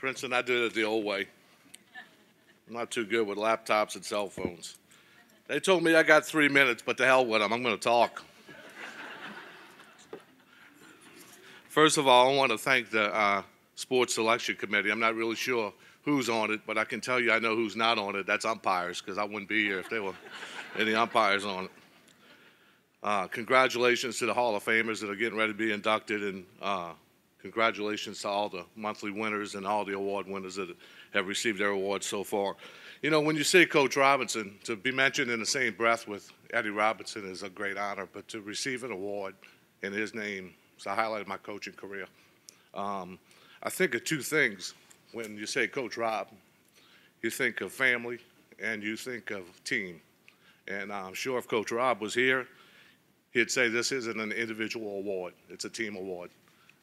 Princeton, I did it the old way. I'm not too good with laptops and cell phones. They told me I got three minutes, but to hell with them. I'm going to talk. First of all, I want to thank the uh, Sports Selection Committee. I'm not really sure who's on it, but I can tell you I know who's not on it. That's umpires, because I wouldn't be here if there were any umpires on it. Uh, congratulations to the Hall of Famers that are getting ready to be inducted, and uh, congratulations to all the monthly winners and all the award winners that have received their awards so far. You know, when you say Coach Robinson, to be mentioned in the same breath with Eddie Robinson is a great honor, but to receive an award in his name is a highlight of my coaching career. Um, I think of two things when you say Coach Rob. You think of family and you think of team. And I'm sure if Coach Rob was here, he'd say this isn't an individual award; it's a team award.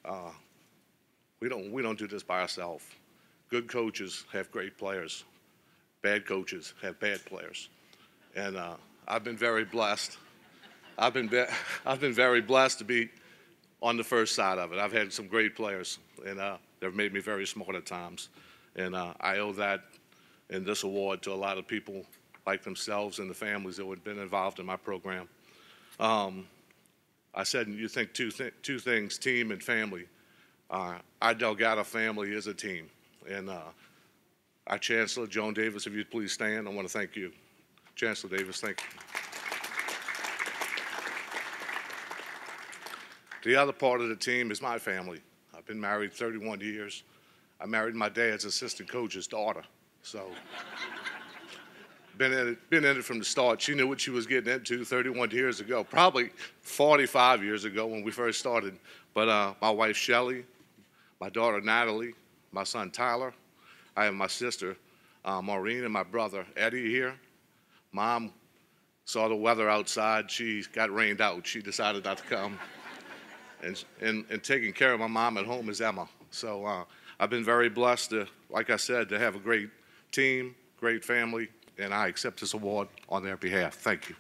Uh, we don't we don't do this by ourselves. Good coaches have great players. Bad coaches have bad players, and uh, I've been very blessed. I've been be- I've been very blessed to be on the first side of it. I've had some great players, and uh, they've made me very smart at times, and uh, I owe that and this award to a lot of people like themselves and the families that have been involved in my program. Um, I said you think two, th- two things, team and family. Uh, our Delgado family is a team. And uh, our Chancellor, Joan Davis, if you'd please stand, I want to thank you. Chancellor Davis, thank you. The other part of the team is my family. I've been married 31 years. I married my dad's assistant coach's daughter. So been in it, been in it from the start. She knew what she was getting into 31 years ago, probably 45 years ago when we first started. But uh, my wife Shelley, my daughter Natalie, my son Tyler, I have my sister uh, Maureen, and my brother Eddie here. Mom saw the weather outside. She got rained out. She decided not to come. and, and, and taking care of my mom at home is Emma. So uh, I've been very blessed to, like I said, to have a great team, great family, and I accept this award on their behalf. Thank you.